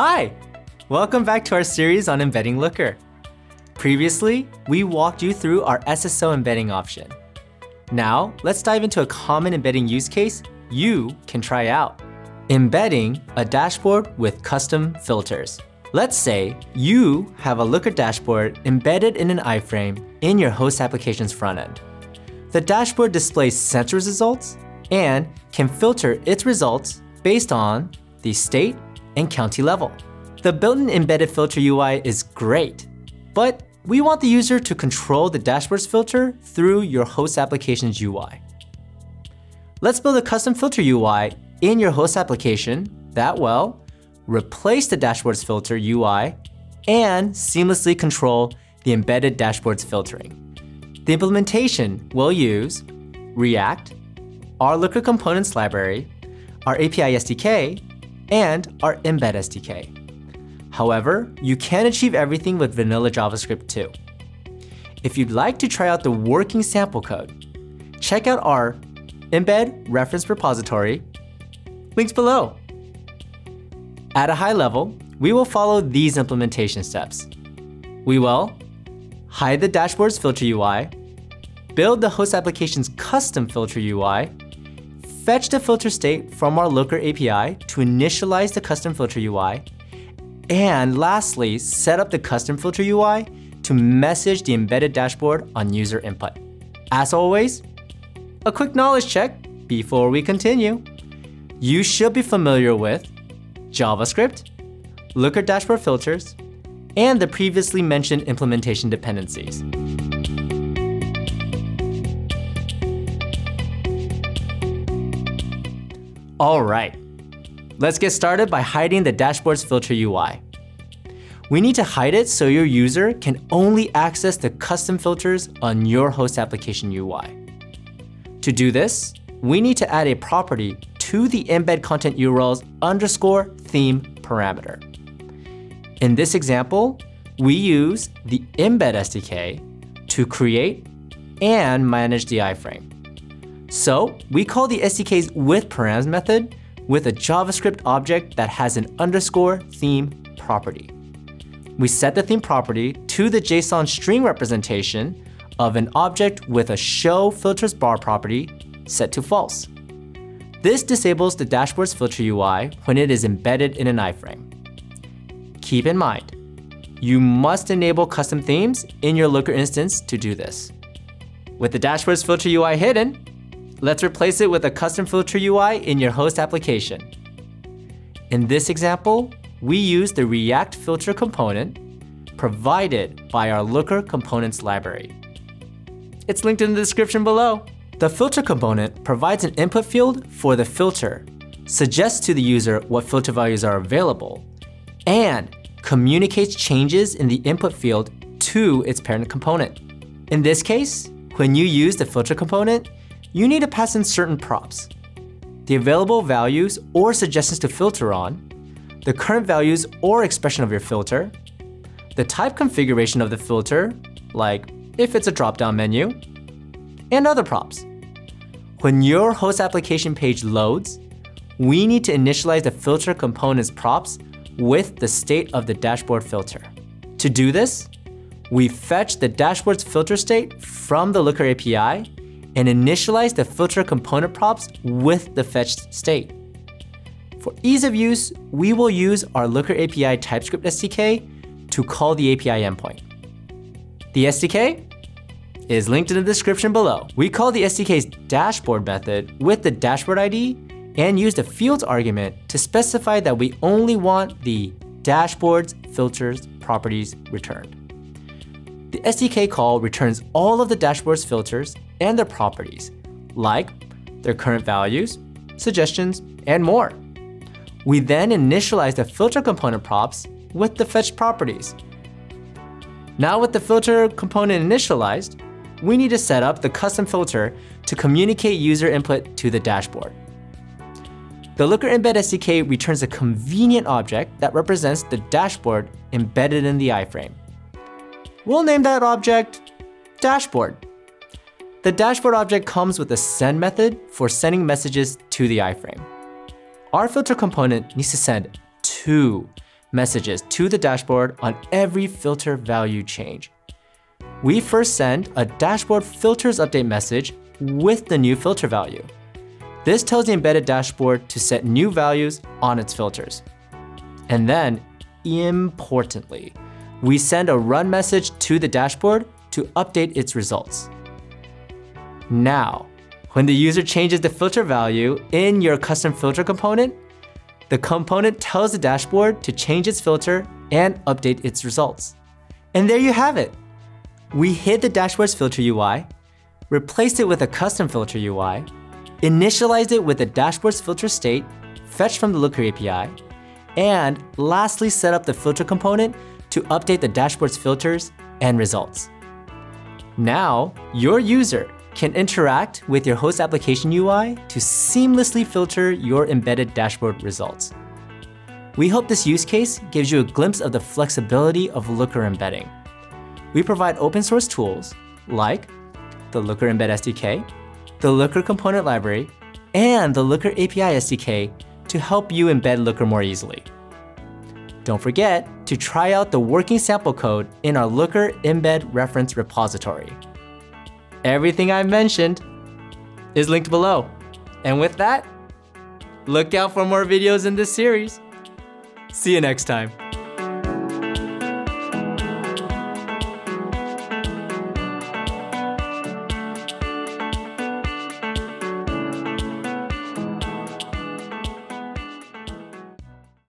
Hi! Welcome back to our series on embedding Looker. Previously, we walked you through our SSO embedding option. Now, let's dive into a common embedding use case you can try out. Embedding a dashboard with custom filters. Let's say you have a Looker dashboard embedded in an iframe in your host application's front end. The dashboard displays sensor results and can filter its results based on the state and county level. The built-in embedded filter UI is great, but we want the user to control the dashboard's filter through your host application's UI. Let's build a custom filter UI in your host application that, well, replace the dashboard's filter UI, and seamlessly control the embedded dashboard's filtering. The implementation will use React, our Looker Components library, our API SDK, and our Embed SDK. However, you can achieve everything with vanilla JavaScript too. If you'd like to try out the working sample code, check out our Embed reference repository, links below. At a high level, we will follow these implementation steps. We will hide the dashboard's filter UI, build the host application's custom filter UI, fetch the filter state from our Looker API to initialize the custom filter UI, and lastly, set up the custom filter UI to message the embedded dashboard on user input. As always, a quick knowledge check before we continue. You should be familiar with JavaScript, Looker dashboard filters, and the previously mentioned implementation dependencies. All right, let's get started by hiding the dashboard's filter UI. We need to hide it so your user can only access the custom filters on your host application UI. To do this, we need to add a property to the embed content URLs underscore theme parameter. In this example, we use the embed SDK to create and manage the iframe. So we call the SDK's with params method with a JavaScript object that has an underscore theme property. We set the theme property to the JSON string representation of an object with a show filters bar property set to false. This disables the dashboard's filter UI when it is embedded in an iframe. Keep in mind, you must enable custom themes in your Looker instance to do this. With the dashboard's filter UI hidden, let's replace it with a custom filter UI in your host application. In this example, we use the React filter component provided by our Looker components library. It's linked in the description below. The filter component provides an input field for the filter, suggests to the user what filter values are available, and communicates changes in the input field to its parent component. In this case, when you use the filter component, you need to pass in certain props. The available values or suggestions to filter on, the current values or expression of your filter, the type configuration of the filter, like if it's a drop-down menu, and other props. When your host application page loads, we need to initialize the filter component's props with the state of the dashboard filter. To do this, we fetch the dashboard's filter state from the Looker API and initialize the filter component props with the fetched state. For ease of use, we will use our Looker API TypeScript SDK to call the API endpoint. The SDK is linked in the description below. We call the SDK's dashboard method with the dashboard ID and use the fields argument to specify that we only want the dashboard's filters properties returned. The SDK call returns all of the dashboard's filters and their properties, like their current values, suggestions, and more. We then initialize the filter component props with the fetched properties. Now with the filter component initialized, we need to set up the custom filter to communicate user input to the dashboard. The Looker Embed SDK returns a convenient object that represents the dashboard embedded in the iframe. We'll name that object dashboard. The dashboard object comes with a send method for sending messages to the iframe. Our filter component needs to send two messages to the dashboard on every filter value change. We first send a dashboard filters update message with the new filter value. This tells the embedded dashboard to set new values on its filters. And then, importantly, we send a run message to the dashboard to update its results. Now, when the user changes the filter value in your custom filter component, the component tells the dashboard to change its filter and update its results. And there you have it. We hid the dashboard's filter UI, replaced it with a custom filter UI, initialized it with the dashboard's filter state fetched from the Looker API, and lastly set up the filter component to update the dashboard's filters and results. Now, your user can interact with your host application UI to seamlessly filter your embedded dashboard results. We hope this use case gives you a glimpse of the flexibility of Looker embedding. We provide open source tools like the Looker Embed SDK, the Looker Component Library, and the Looker API SDK to help you embed Looker more easily. Don't forget to try out the working sample code in our Looker Embed reference repository. Everything I've mentioned is linked below. And with that, look out for more videos in this series. See you next time.